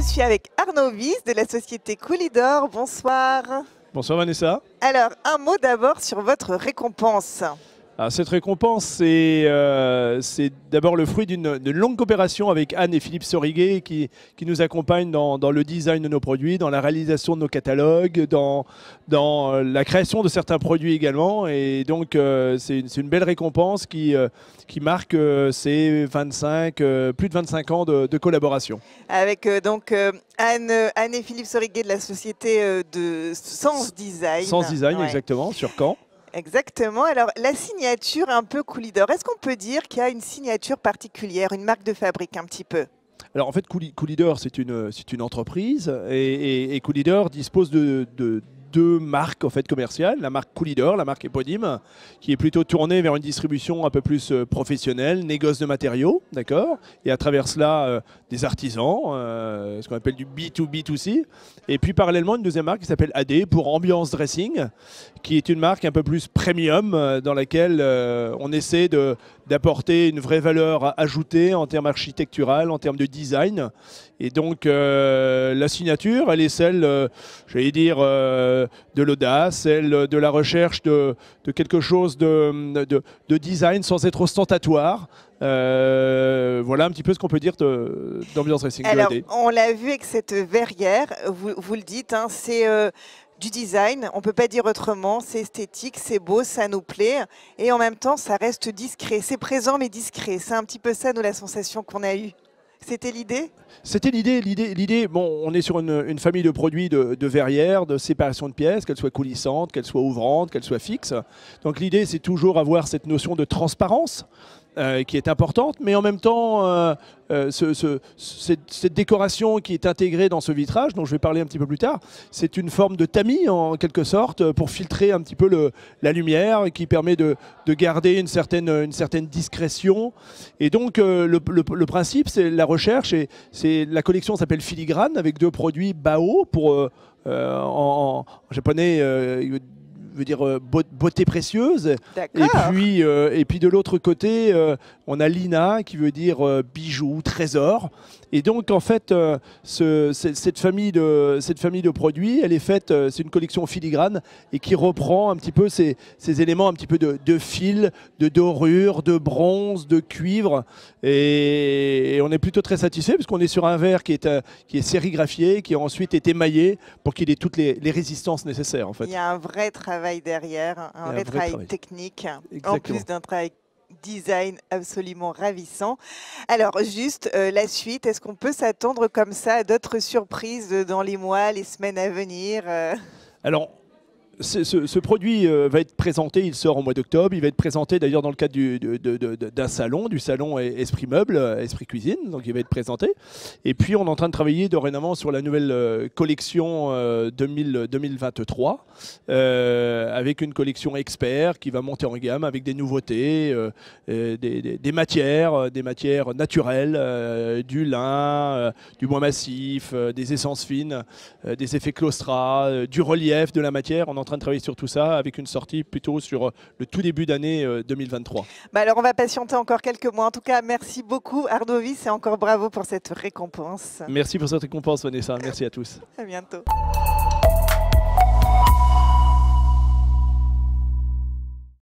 Je suis avec Arnaud Wies de la société Coolidor. Bonsoir. Bonsoir Vanessa. Alors, un mot d'abord sur votre récompense. Ah, cette récompense, c'est euh, d'abord le fruit d'une longue coopération avec Anne et Philippe Soriguet qui, qui nous accompagnent dans, le design de nos produits, dans la réalisation de nos catalogues, dans, dans euh, la création de certains produits également. Et donc, euh, c'est une, belle récompense qui, qui marque ces 25, plus de 25 ans de, collaboration. Avec donc Anne, Anne et Philippe Soriguet de la société de Sens Design. Sens Design, exactement, sur Caen. Exactement. Alors, la signature un peu Coolidor, est-ce qu'on peut dire qu'il y a une signature particulière, une marque de fabrique un petit peu? Alors en fait, Coolidor, c'est une, une entreprise et, et, Coolidor dispose de, deux marques en fait commerciales, la marque Coolidor, la marque éponyme, qui est plutôt tournée vers une distribution un peu plus euh, professionnelle, négoce de matériaux, d'accord, et à travers cela euh, des artisans, euh, ce qu'on appelle du B2B2C, et puis parallèlement une deuxième marque qui s'appelle AD pour Ambiance Dressing, qui est une marque un peu plus premium dans laquelle on essaie de d'apporter une vraie valeur ajoutée en termes architectural, en termes de design. Et donc euh, la signature, elle est celle, euh, j'allais dire, euh, de l'audace, celle de la recherche de, quelque chose de, de, design sans être ostentatoire. voilà un petit peu ce qu'on peut dire d'ambiance racing. Alors, on l'a vu avec cette verrière, vous, vous le dites, hein, c'est du design. On ne peut pas dire autrement. C'est esthétique, c'est beau, ça nous plaît. Et en même temps, ça reste discret. C'est présent, mais discret. C'est un petit peu ça, nous, la sensation qu'on a eue. C'était l'idée? C'était l'idée. L'idée, l'idée. Bon, on est sur une, famille de produits de, de, verrières, de séparation de pièces, qu'elles soient coulissantes, qu'elles soient ouvrantes, qu'elles soient fixes. Donc l'idée, c'est toujours avoir cette notion de transparence. Euh, qui est importante, mais en même temps, euh, euh, cette, décoration qui est intégrée dans ce vitrage, dont je vais parler un petit peu plus tard, c'est une forme de tamis en quelque sorte pour filtrer un petit peu la lumière, qui permet de, garder une certaine, discrétion. Et donc le, principe, c'est la recherche, et c'est la collection s'appelle Filigrane avec deux produits Bao pour en, japonais veut dire euh, beauté précieuse. Et puis, euh, et puis de l'autre côté, euh, on a Lina qui veut dire bijou, trésor. Et donc en fait, cette, famille de, cette famille de produits, elle est faite, c'est une collection filigrane et qui reprend un petit peu ces, ces éléments un petit peu de, de, fil, de dorure, de bronze, de cuivre. Et, on est plutôt très satisfait puisqu'on est sur un verre qui est, qui est sérigraphié, qui a ensuite été émaillé pour qu'il ait toutes les, les résistances nécessaires. En fait. Il y a un vrai travail derrière, un, vrai, travail, technique, en plus d'un travail design absolument ravissant. Alors juste euh, la suite, est-ce qu'on peut s'attendre comme ça à d'autres surprises dans les mois, les semaines à venir euh? Alors ce, produit euh, va être présenté, il sort au mois d'octobre, il va être présenté d'ailleurs dans le cadre d'un salon, du salon Esprit Meuble, euh, Esprit Cuisine, donc il va être présenté. Et puis on est en train de travailler dorénavant sur la nouvelle euh, collection 2023, avec une collection expert qui va monter en gamme avec des nouveautés, des, matières, des matières naturelles, du lin, du bois massif, des essences fines, des effets claustras, du relief de la matière. On train de travailler sur tout ça avec une sortie plutôt sur euh, le tout début d'année 2023. Euh, bah alors on va patienter encore quelques mois. En tout cas, merci beaucoup Ardovis et encore bravo pour cette récompense. Merci pour cette récompense Vanessa. Merci à tous. À bientôt.